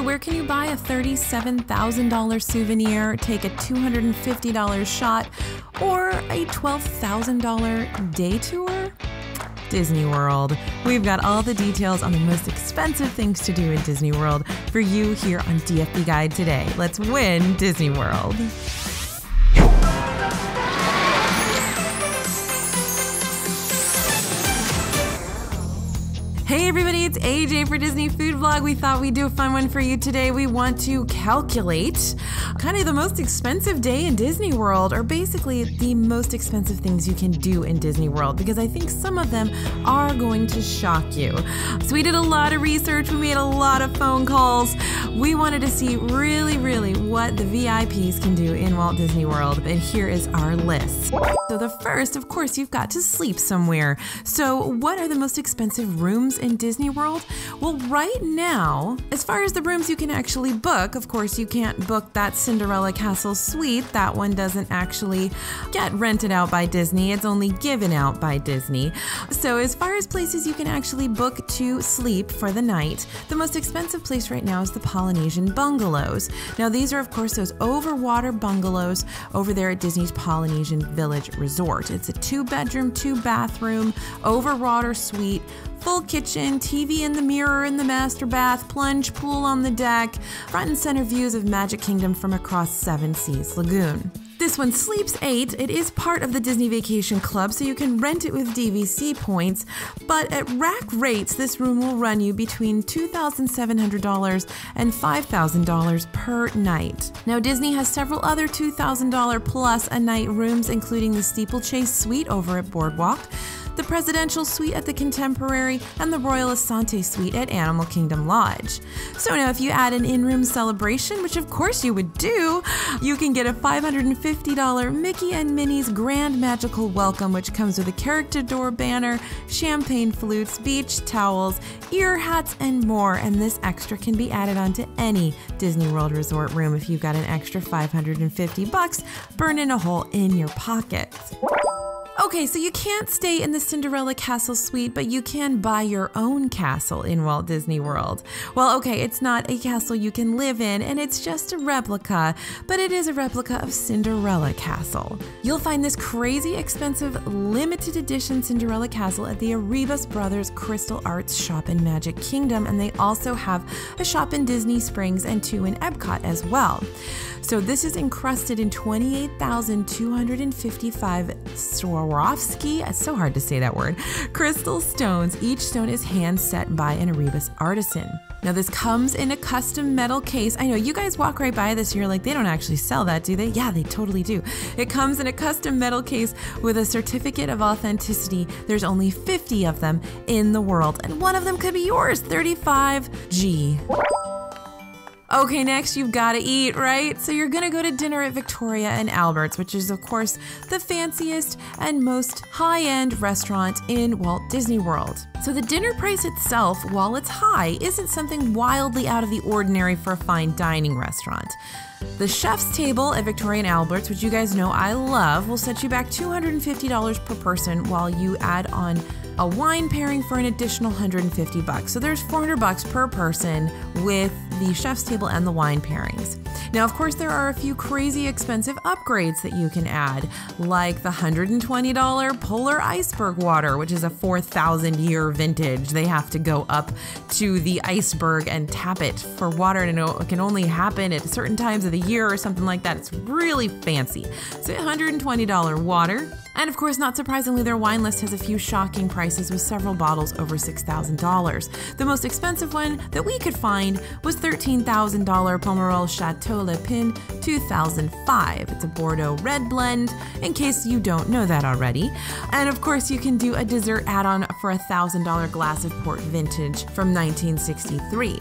So, where can you buy a $37,000 souvenir, take a $250 shot, or a $12,000 day tour? Disney World. We've got all the details on the most expensive things to do in Disney World for you here on DFB Guide today. Let's win Disney World. Everybody, it's AJ for Disney Food Blog. We thought we'd do a fun one for you today. We want to calculate kind of the most expensive day in Disney World, or basically the most expensive things you can do in Disney World, because I think some of them are going to shock you. So we did a lot of research, we made a lot of phone calls. We wanted to see really, really what the VIPs can do in Walt Disney World, and here is our list. So the first, of course, you've got to sleep somewhere. So what are the most expensive rooms in Disney World? Well, right now, as far as the rooms you can actually book, of course, you can't book that Cinderella Castle suite. That one doesn't actually get rented out by Disney, it's only given out by Disney. So, as far as places you can actually book to sleep for the night, the most expensive place right now is the Polynesian Bungalows. Now, these are, of course, those overwater bungalows over there at Disney's Polynesian Village Resort. It's a two bedroom, two bathroom, overwater suite Full kitchen, TV in the mirror in the master bath, plunge pool on the deck, front and center views of Magic Kingdom from across Seven Seas Lagoon. This one sleeps 8. It is part of the Disney Vacation Club, so you can rent it with DVC points. But at rack rates, this room will run you between $2,700 and $5,000 per night. Now, Disney has several other $2,000 plus a night rooms, including the Steeplechase Suite over at Boardwalk the Presidential Suite at the Contemporary, and the Royal Asante Suite at Animal Kingdom Lodge. So now, if you add an in room celebration, which of course you would do, you can get a $550 Mickey and Minnie's Grand Magical Welcome, which comes with a character door banner, champagne flutes, beach towels, ear hats, and more. And this extra can be added onto any Disney World Resort room if you've got an extra 550 bucks burning a hole in your pocket. Okay, so you can't stay in the Cinderella Castle suite, but you can buy your own castle in Walt Disney World. Well, okay, it's not a castle you can live in, and it's just a replica, but it is a replica of Cinderella Castle. You'll find this crazy expensive limited edition Cinderella Castle at the Arribas Brothers Crystal Arts shop in Magic Kingdom, and they also have a shop in Disney Springs and two in Epcot as well. So this is encrusted in 28,255 Swarovski, it's so hard to say that word, crystal stones. Each stone is hand set by an Arribas artisan. Now this comes in a custom metal case. I know you guys walk right by this, you're like, they don't actually sell that, do they? Yeah, they totally do. It comes in a custom metal case with a certificate of authenticity. There's only 50 of them in the world, and one of them could be yours, 35G. Okay, next you've got to eat, right? So you're gonna go to dinner at Victoria and Albert's, which is, of course, the fanciest and most high end restaurant in Walt Disney World. So the dinner price itself, while it's high, isn't something wildly out of the ordinary for a fine dining restaurant. The chef's table at Victoria and Albert's, which you guys know I love, will set you back $250 per person while you add on a wine pairing for an additional 150 bucks. So there's 400 bucks per person with the chef's table and the wine pairings. Now, of course, there are a few crazy expensive upgrades that you can add, like the $120 Polar Iceberg water, which is a 4,000 year vintage. They have to go up to the iceberg and tap it for water, and it can only happen at certain times of the year or something like that. It's really fancy. So, $120 water. And of course, not surprisingly, their wine list has a few shocking prices with several bottles over $6,000. The most expensive one that we could find was $13,000 Pomerol Chateau Le Pin 2005. It's a Bordeaux red blend, in case you don't know that already. And of course, you can do a dessert add on for a $1,000 glass of port vintage from 1963.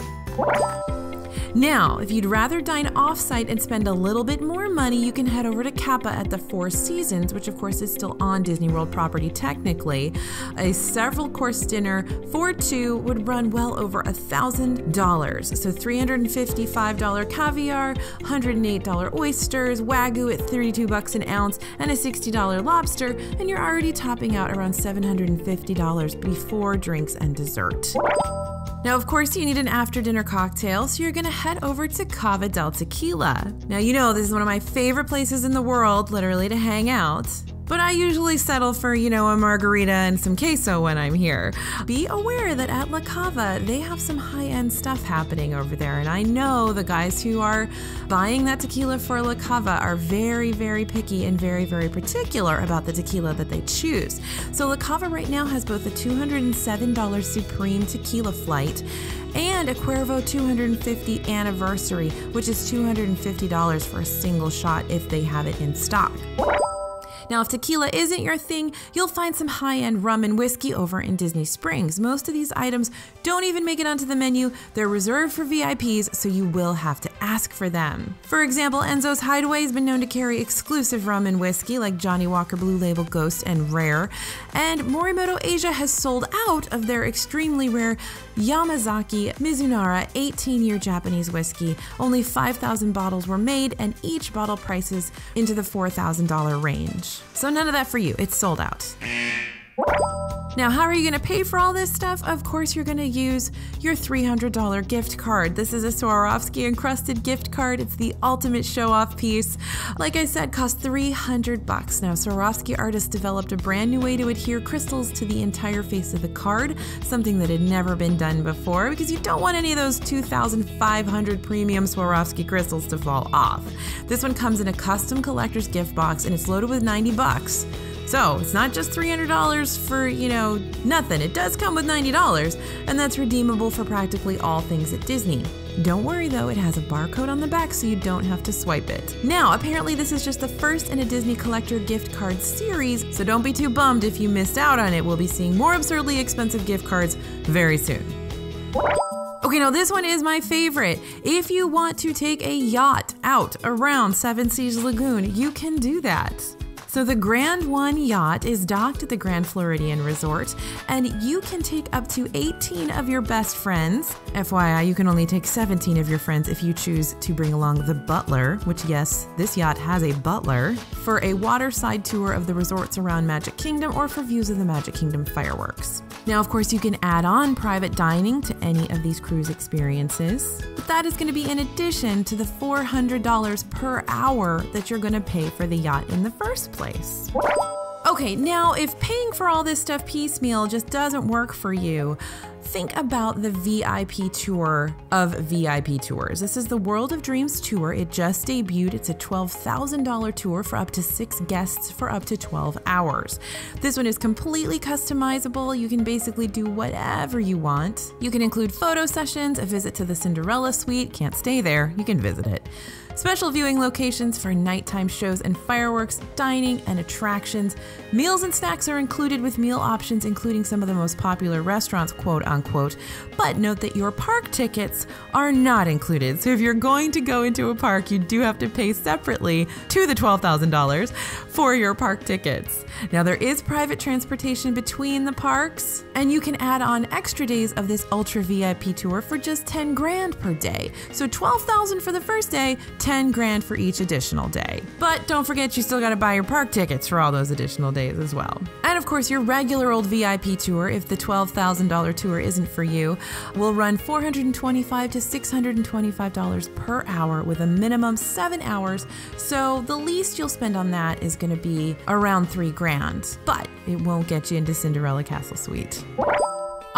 Now, if you'd rather dine offsite and spend a little bit more money, you can head over to Capa at the Four Seasons, which of course is still on Disney World property technically. A several course dinner for two would run well over a thousand dollars. So $355 caviar, $108 oysters, wagyu at 32 bucks an ounce, and a $60 lobster, and you're already topping out around $750 before drinks and dessert. Now, of course, you need an after dinner cocktail, so you're gonna head over to Cava del Tequila. Now, you know, this is one of my favorite places in the world, literally, to hang out. But I usually settle for, you know, a margarita and some queso when I'm here. Be aware that at La Cava, they have some high end stuff happening over there. And I know the guys who are buying that tequila for La Cava are very, very picky and very, very particular about the tequila that they choose. So La Cava right now has both a $207 Supreme Tequila Flight and a Cuervo 250 Anniversary, which is $250 for a single shot if they have it in stock. Now, if tequila isn't your thing, you'll find some high end rum and whiskey over in Disney Springs. Most of these items don't even make it onto the menu, they're reserved for VIPs, so you will have to ask for them. For example, Enzo's Hideaway has been known to carry exclusive rum and whiskey like Johnnie Walker Blue Label Ghost and Rare, and Morimoto Asia has sold out of their extremely rare Yamazaki Mizunara 18 year Japanese whiskey. Only 5,000 bottles were made, and each bottle prices into the $4,000 range. So none of that for you, it's sold out. Now, how are you going to pay for all this stuff? Of course, you're going to use your $300 gift card. This is a Swarovski encrusted gift card. It's the ultimate show off piece. Like I said, cost 300 bucks. Now, Swarovski artists developed a brand new way to adhere crystals to the entire face of the card, something that had never been done before because you don't want any of those 2,500 premium Swarovski crystals to fall off. This one comes in a custom collector's gift box and it's loaded with 90 bucks. So it's not just $300 for, you know, nothing. It does come with $90, and that's redeemable for practically all things at Disney. Don't worry though, it has a barcode on the back so you don't have to swipe it. Now, apparently, this is just the first in a Disney Collector gift card series, so don't be too bummed if you missed out on it. We'll be seeing more absurdly expensive gift cards very soon. Okay, now this one is my favorite. If you want to take a yacht out around Seven Seas Lagoon, you can do that. So the Grand One yacht is docked at the Grand Floridian Resort, and you can take up to 18 of your best friends. FYI, you can only take 17 of your friends if you choose to bring along the butler, which, yes, this yacht has a butler, for a waterside tour of the resorts around Magic Kingdom or for views of the Magic Kingdom fireworks. Now, of course, you can add on private dining to any of these cruise experiences, but that is going to be in addition to the $400 per hour that you're going to pay for the yacht in the first place. Okay, now if paying for all this stuff piecemeal just doesn't work for you, think about the VIP tour of VIP tours. This is the World of Dreams tour. It just debuted. It's a $12,000 tour for up to six guests for up to 12 hours. This one is completely customizable. You can basically do whatever you want. You can include photo sessions, a visit to the Cinderella suite. Can't stay there, you can visit it special viewing locations for nighttime shows and fireworks, dining and attractions. Meals and snacks are included with meal options, including some of the most popular restaurants, quote unquote. But note that your park tickets are not included. So if you're going to go into a park, you do have to pay separately to the $12,000 for your park tickets. Now, there is private transportation between the parks, and you can add on extra days of this Ultra VIP tour for just 10 grand per day. So 12,000 for the first day, 10 grand for each additional day. But don't forget, you still got to buy your park tickets for all those additional days as well. And of course, your regular old VIP tour, if the $12,000 tour isn't for you, will run 425 to $625 per hour with a minimum seven hours. So the least you'll spend on that is going to be around three grand, but it won't get you into Cinderella Castle Suite.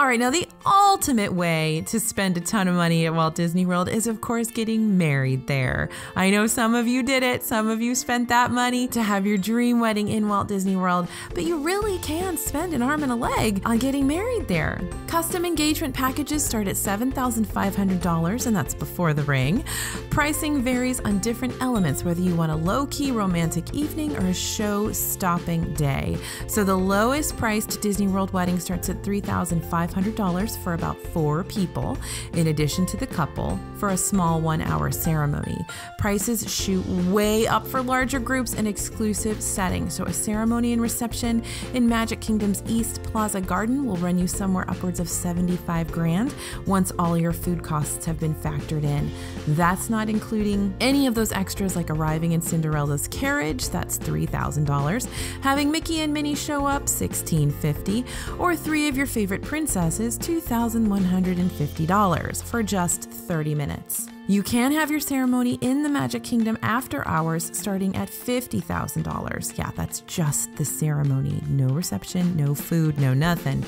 All right, now the ultimate way to spend a ton of money at Walt Disney World is, of course, getting married there. I know some of you did it, some of you spent that money to have your dream wedding in Walt Disney World, but you really can spend an arm and a leg on getting married there. Custom engagement packages start at $7,500, and that's before the ring. Pricing varies on different elements, whether you want a low key romantic evening or a show stopping day. So the lowest priced Disney World wedding starts at $3,500. $500 for about four people, in addition to the couple, for a small one hour ceremony. Prices shoot way up for larger groups and exclusive settings. So, a ceremony and reception in Magic Kingdom's East Plaza Garden will run you somewhere upwards of 75 grand once all your food costs have been factored in. That's not including any of those extras like arriving in Cinderella's carriage, that's $3,000, having Mickey and Minnie show up, 1,650, or three of your favorite princesses access is $2,150 for just 30 minutes. You can have your ceremony in the Magic Kingdom after hours starting at $50,000. Yeah, that's just the ceremony. No reception, no food, no nothing.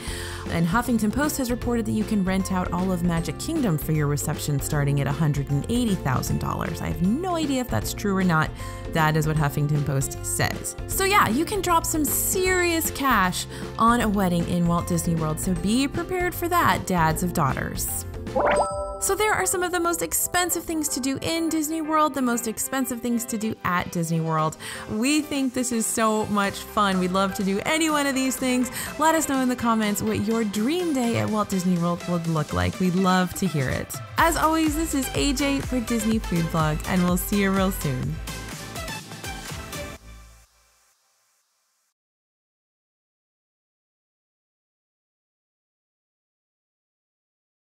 And Huffington Post has reported that you can rent out all of Magic Kingdom for your reception starting at $180,000. I have no idea if that's true or not. That is what Huffington Post says. So, yeah, you can drop some serious cash on a wedding in Walt Disney World. So, be prepared for that, dads of daughters. So, there are some of the most expensive things to do in Disney World, the most expensive things to do at Disney World. We think this is so much fun. We'd love to do any one of these things. Let us know in the comments what your dream day at Walt Disney World would look like. We'd love to hear it. As always, this is AJ for Disney Food Blog, and we'll see you real soon.